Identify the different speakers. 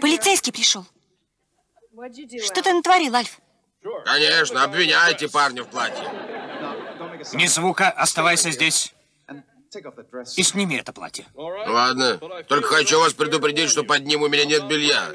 Speaker 1: Полицейский пришел. Что ты натворил, Альф?
Speaker 2: Конечно, обвиняйте парня в платье.
Speaker 3: Ни звука, оставайся здесь. И сними это платье.
Speaker 2: Ладно, только хочу вас предупредить, что под ним у меня нет белья.